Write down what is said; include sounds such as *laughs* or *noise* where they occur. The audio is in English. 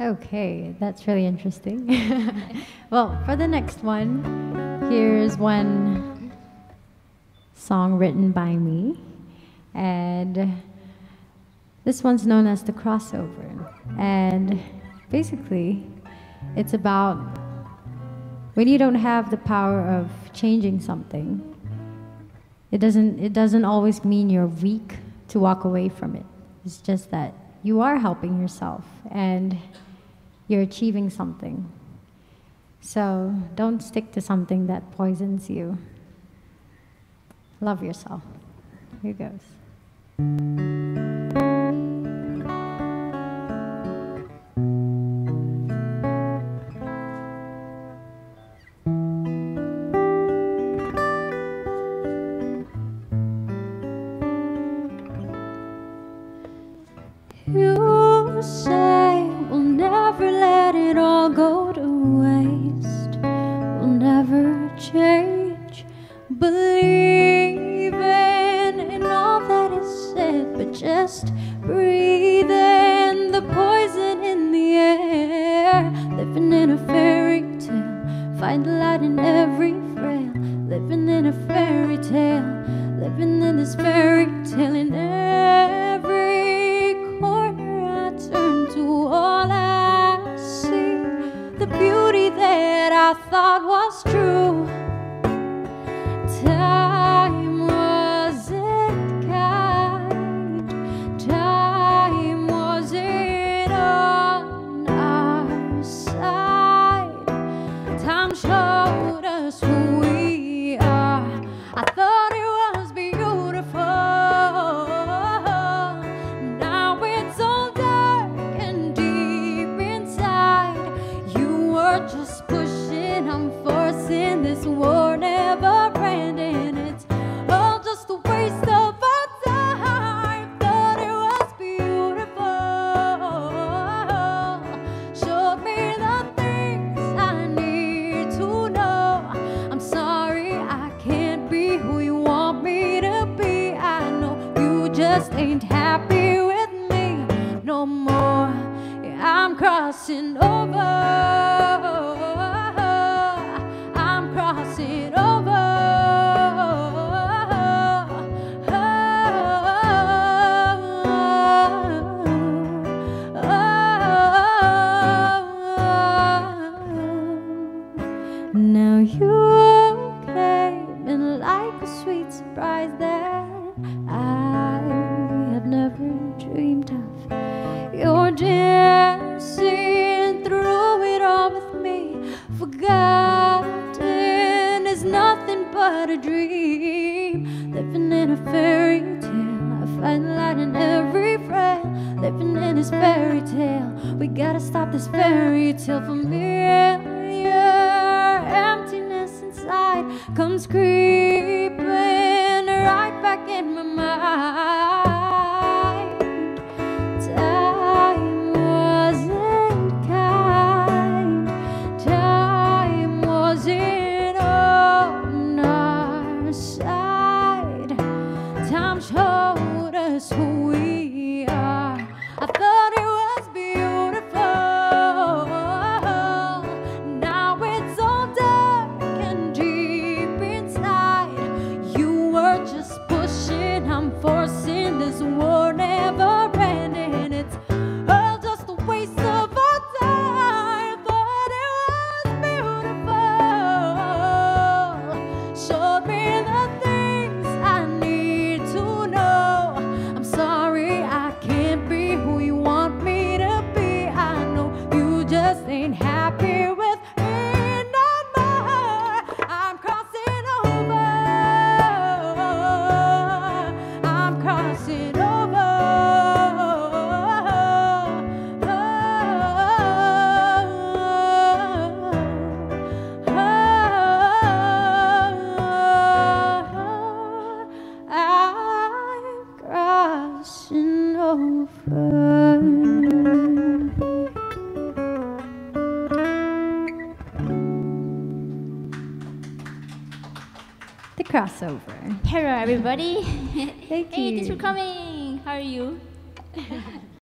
Okay, that's really interesting. *laughs* well, for the next one, here's one song written by me. And this one's known as The Crossover. And basically, it's about when you don't have the power of changing something, it doesn't, it doesn't always mean you're weak to walk away from it. It's just that you are helping yourself and you're achieving something. So don't stick to something that poisons you. Love yourself. Here goes. The beauty that I thought was true. Just ain't happy with me no more. Yeah, I'm crossing over. I'm crossing over. Now you came in like a sweet surprise that dream. Living in a fairy tale, I find light in every frame. Living in this fairy tale, we gotta stop this fairy tale familiar emptiness inside comes creeping This war I'm Crossover. Hello, everybody. Thank you. hey, thanks for coming. How are you? *laughs*